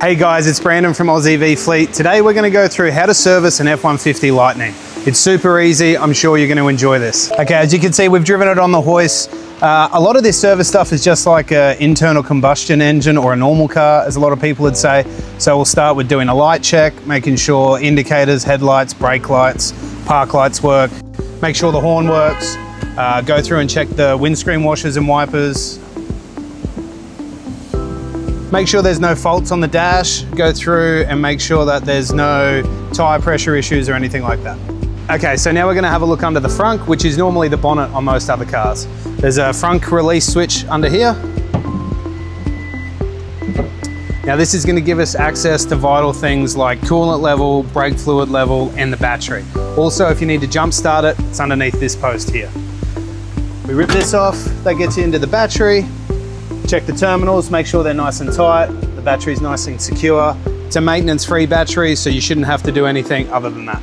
Hey guys, it's Brandon from AUSEV Fleet. Today we're gonna to go through how to service an F-150 Lightning. It's super easy, I'm sure you're gonna enjoy this. Okay, as you can see, we've driven it on the hoist. Uh, a lot of this service stuff is just like an internal combustion engine or a normal car, as a lot of people would say. So we'll start with doing a light check, making sure indicators, headlights, brake lights, park lights work, make sure the horn works, uh, go through and check the windscreen washers and wipers, Make sure there's no faults on the dash, go through and make sure that there's no tire pressure issues or anything like that. Okay, so now we're gonna have a look under the frunk, which is normally the bonnet on most other cars. There's a frunk release switch under here. Now this is gonna give us access to vital things like coolant level, brake fluid level, and the battery. Also, if you need to jump start it, it's underneath this post here. We rip this off, that gets you into the battery, Check the terminals, make sure they're nice and tight, the battery's nice and secure. It's a maintenance-free battery, so you shouldn't have to do anything other than that.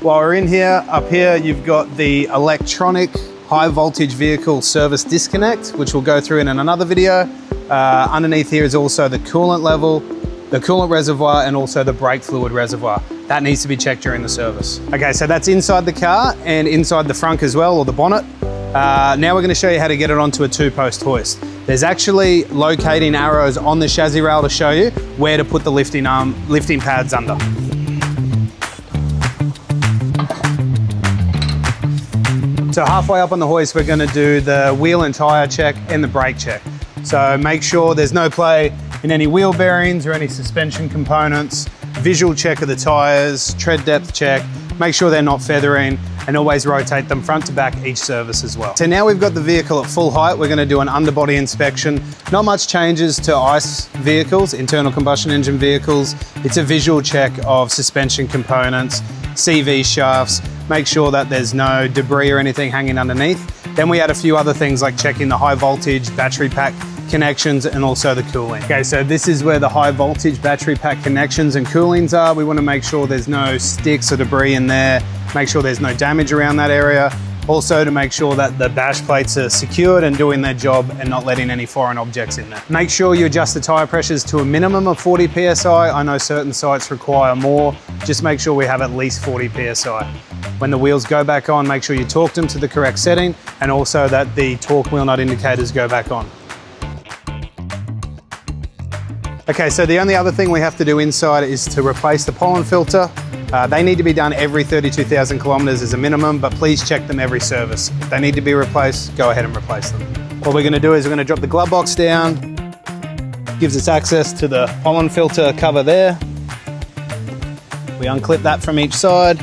While we're in here, up here, you've got the electronic high voltage vehicle service disconnect, which we'll go through in another video. Uh, underneath here is also the coolant level, the coolant reservoir, and also the brake fluid reservoir. That needs to be checked during the service. Okay, so that's inside the car and inside the frunk as well, or the bonnet. Uh, now we're going to show you how to get it onto a two-post hoist. There's actually locating arrows on the chassis rail to show you where to put the lifting, arm, lifting pads under. So halfway up on the hoist, we're going to do the wheel and tyre check and the brake check. So make sure there's no play in any wheel bearings or any suspension components, visual check of the tyres, tread depth check, make sure they're not feathering, and always rotate them front to back each service as well. So now we've got the vehicle at full height, we're gonna do an underbody inspection. Not much changes to ICE vehicles, internal combustion engine vehicles. It's a visual check of suspension components, CV shafts, make sure that there's no debris or anything hanging underneath. Then we add a few other things like checking the high voltage battery pack connections and also the cooling. Okay, so this is where the high voltage battery pack connections and coolings are. We wanna make sure there's no sticks or debris in there make sure there's no damage around that area. Also to make sure that the bash plates are secured and doing their job and not letting any foreign objects in there. Make sure you adjust the tire pressures to a minimum of 40 PSI. I know certain sites require more. Just make sure we have at least 40 PSI. When the wheels go back on, make sure you torque them to the correct setting and also that the torque wheel nut indicators go back on. Okay, so the only other thing we have to do inside is to replace the pollen filter. Uh, they need to be done every 32,000 kilometers as a minimum, but please check them every service. If they need to be replaced, go ahead and replace them. What we're gonna do is we're gonna drop the glove box down, gives us access to the pollen filter cover there. We unclip that from each side.